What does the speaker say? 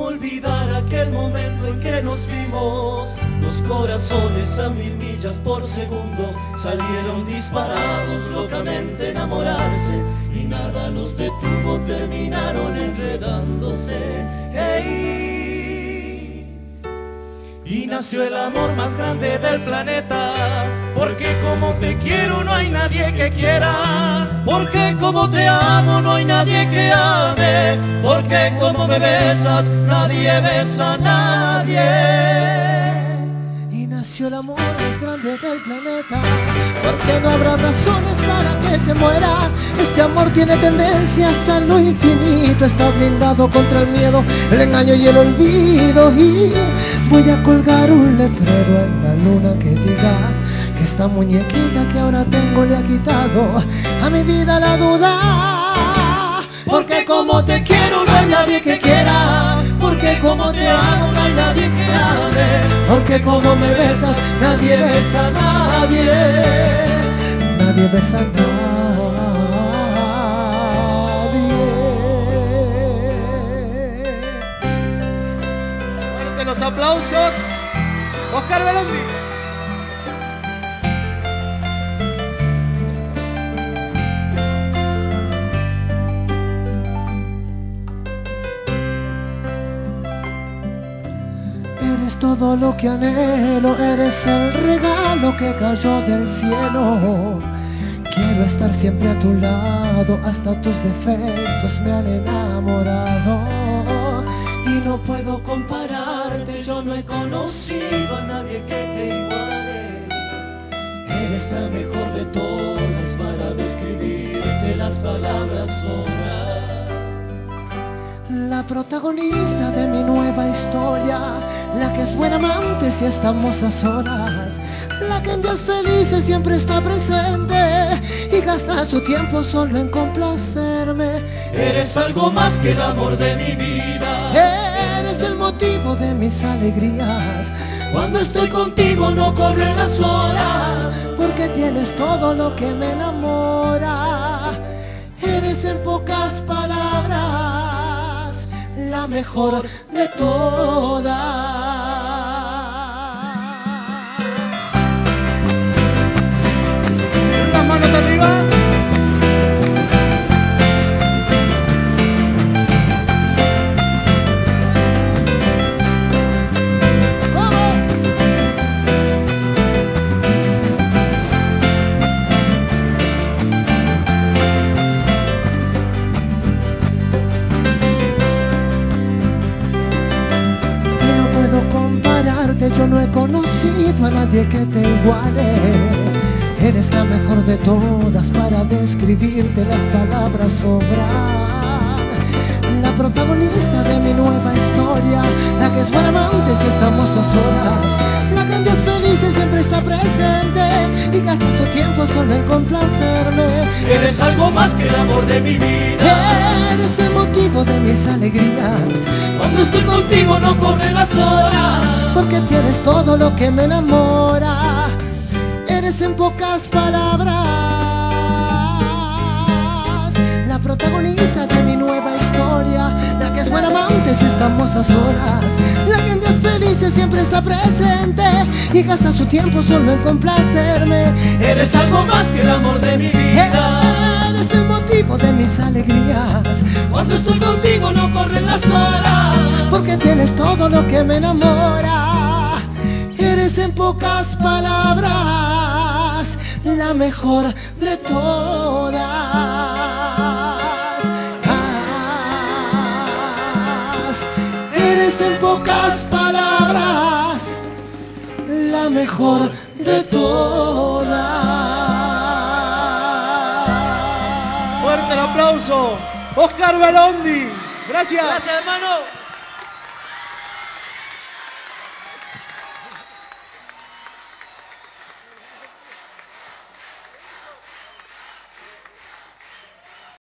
Olvidar aquel momento en que nos vimos? Los corazones a mil millas por segundo salieron disparados, locamente enamorarse y nada los detuvo, terminaron enredándose. Y nació el amor más grande del planeta porque como te quiero no hay nadie que quiera, porque como te amo no hay nadie que ame, porque como me besas nadie besa a nadie. Y nació el amor más grande del planeta, porque no habrá razones para que se muera. Este amor tiene tendencias a lo infinito, está blindado contra el miedo, el engaño y el olvido. Y voy a colgar un letrero en la luna que diga esta muñequita que ahora tengo le ha quitado a mi vida la duda. Porque como te quiero no hay nadie que quiera, porque como te amo no hay nadie que ame, porque como me besas nadie besa a nadie. Nadie besa a nadie. Aplausos. Oscar Belondi. Todo lo que anhelo, eres el regalo que cayó del cielo. Quiero estar siempre a tu lado, hasta tus defectos me han enamorado. Y no puedo compararte, yo no he conocido a nadie que te iguale. Eres la mejor de todas para describirte las palabras sobran. La protagonista de mi nueva historia, la que es buena amante si estamos a solas, la que en días felices siempre está presente y gasta su tiempo solo en complacerme. Eres algo más que el amor de mi vida. Eres el motivo de mis alegrías. Cuando estoy contigo no corren las horas. Porque tienes todo lo que me enamora. Eres en pocas palabras la mejor de todas. No he conocido a nadie que te iguale. Eres la mejor de todas para describirte las palabras sobran. La protagonista de mi nueva historia, la que es buena amante si estamos a solas. La que en días felices siempre está presente y gasta su tiempo solo en complacerme. Eres algo más que el amor de mi vida. Eres el motivo de mis alegrías. Cuando estoy contigo no corren las horas. Porque tienes todo lo que me enamora. Eres en pocas palabras la protagonista de mi nueva historia, la que es buena amante si estamos a solas, la que en días felices siempre está presente y gasta su tiempo solo en complacerme. Eres algo más que el amor de mi vida. Eres el motivo de mis alegrías, Cuando estoy contigo no corren las horas. porque tienes todo lo que me enamora. En pocas palabras la mejor de todas. Ah, Eres en pocas palabras la mejor de todas. Fuerte el aplauso. Oscar Belondi. Gracias. Gracias, hermano.